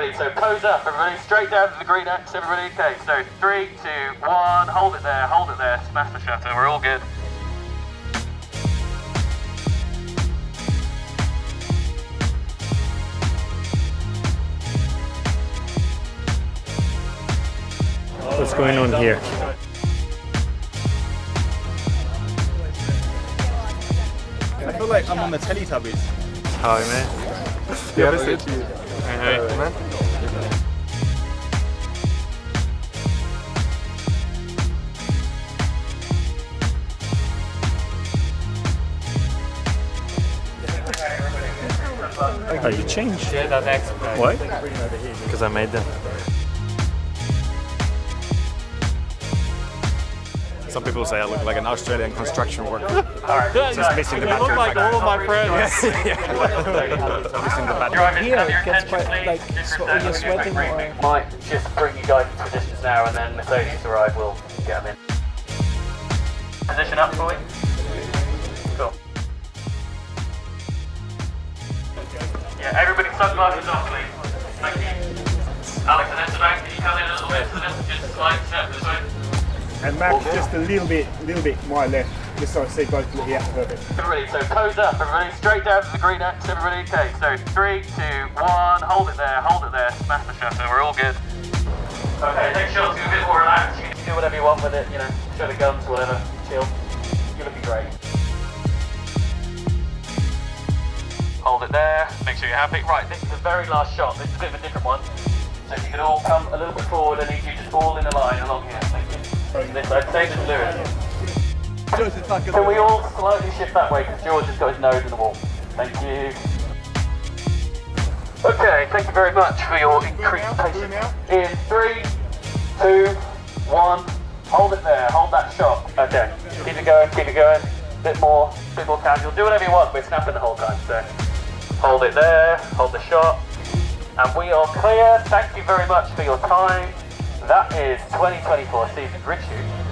Everybody, so pose up, everybody, straight down to the green X, everybody. Okay, so three, two, one, hold it there, hold it there, smash the shutter, we're all good. What's going on here? I feel like I'm on the Teletubbies. Hi, man. Yeah, listen to you. Hey, hey, man. Oh, you changed? Yeah, that's X. Why? Because I made them. Some people say I look like an Australian construction worker. Alright, Just missing the battery. you look like all of my friends. Yeah, missing the battery. Drivers, Here, it gets quite, like, Just swe- you're to a quick sweating or- Might just bring you guys into positions now, and then Mercedes arrive, we'll get them in. Position up for you. Cool. Yeah, everybody sunglasses off, please. Thank you. Alex and Esteban, can you come in a little bit to this? Just slide step this way. And Max just a little bit, little bit my left, just so I see both of you. Yeah, perfect. Everybody, so pose up, everybody, straight down to the green X, everybody, okay, so three, two, one, hold it there, hold it there, smash the shutter, we're all good. Okay, next shot's gonna a bit more relaxed, you can do whatever you want with it, you know, show the guns, whatever, chill, you're looking great. Hold it there, make sure you're happy. Right, this is the very last shot, this is a bit of a different one. So if you could all come a little bit forward, I need you just all in a line along here, This, I'd say Lewis. Can we all slightly shift that way because George has got his nose in the wall? Thank you. Okay, thank you very much for your increased patience. In three, two, one, hold it there, hold that shot. Okay, keep it going, keep it going. Bit more, bit more casual. Do whatever you want, we're snapping the whole time, so hold it there, hold the shot. And we are clear. Thank you very much for your time. That is 2024 season Grid Shoot.